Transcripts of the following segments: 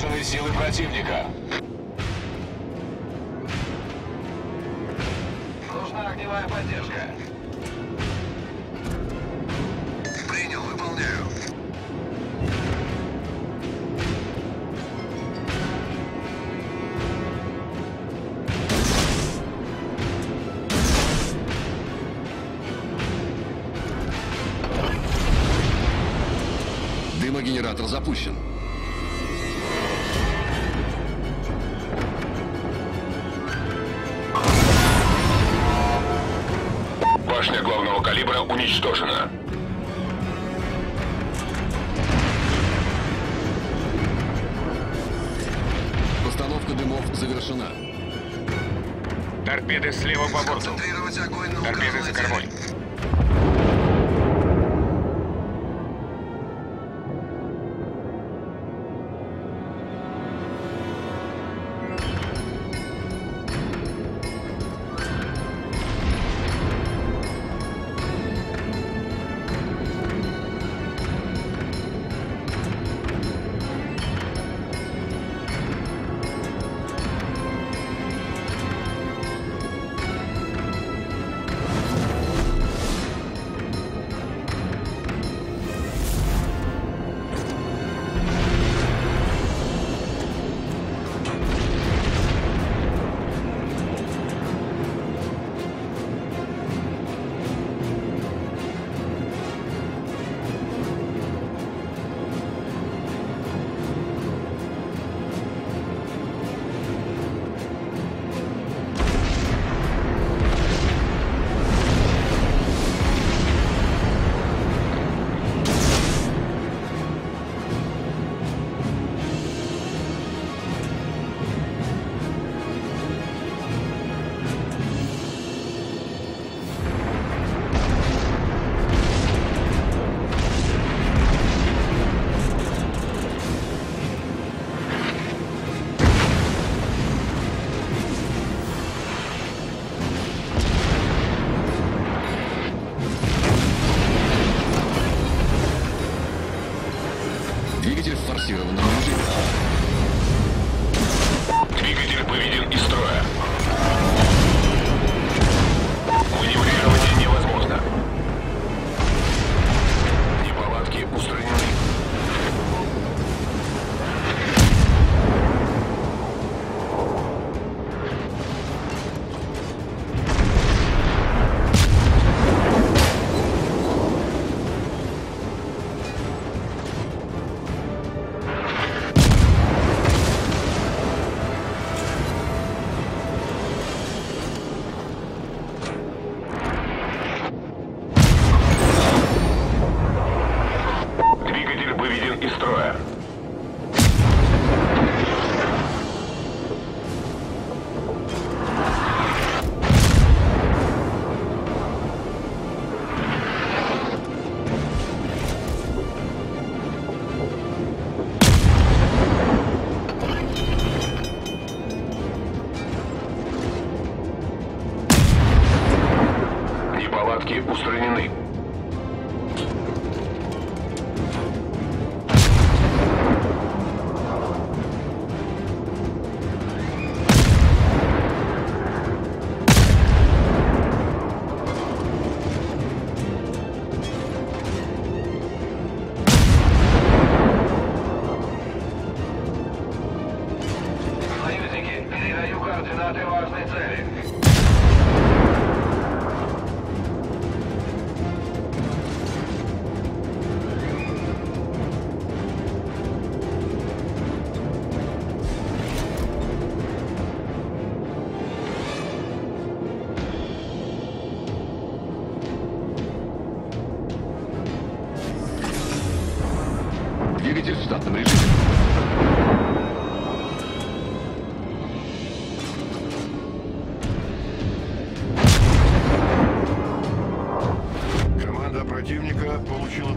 Обнаружены силы противника. Нужна огневая поддержка. Принял, выполняю. Дымогенератор запущен. Уничтожена. Постановка дымов завершена. Торпеды слева по борту. Концентрировать огонь на Торпеды за кормой.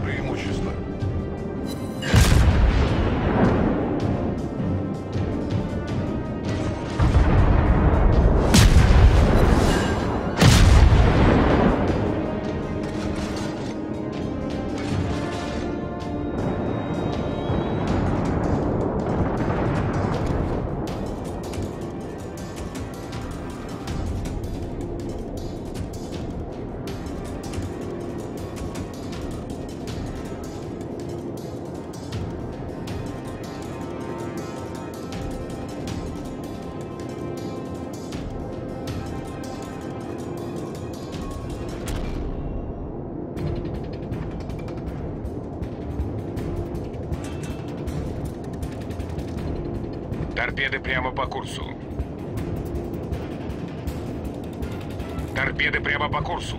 Primo Торпеды прямо по курсу. Торпеды прямо по курсу.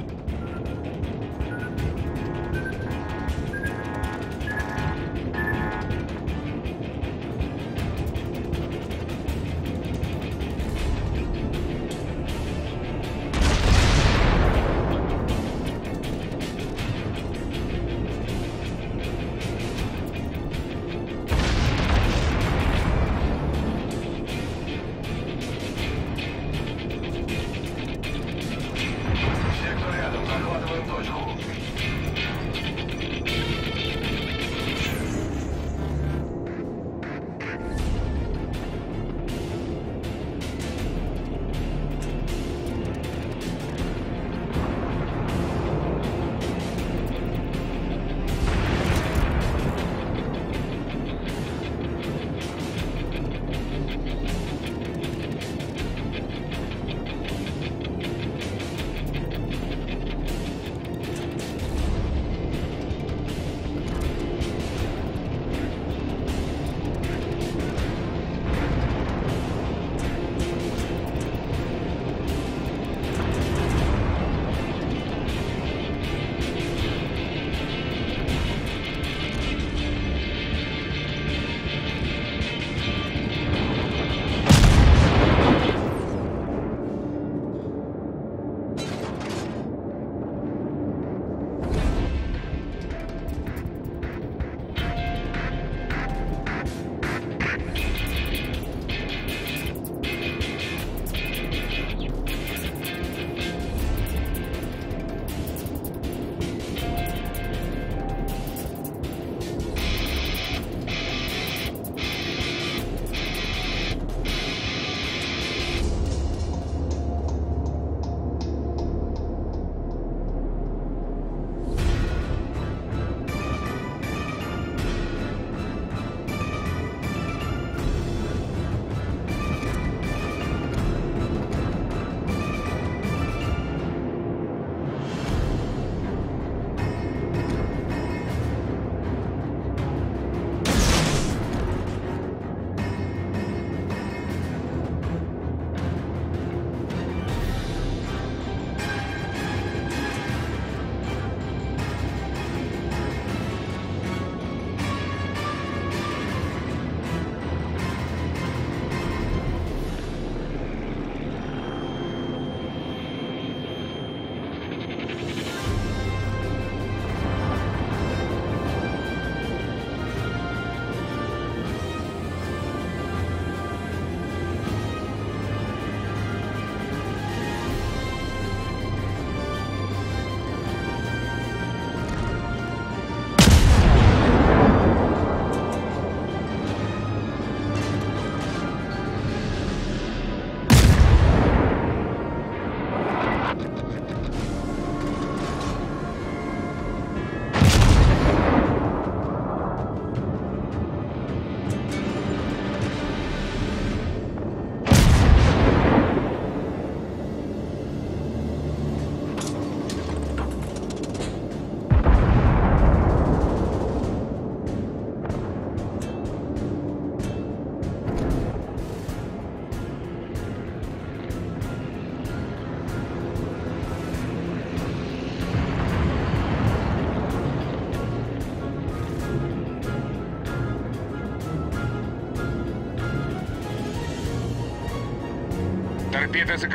Торпеды за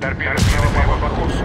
Торпеды прямо по курсу.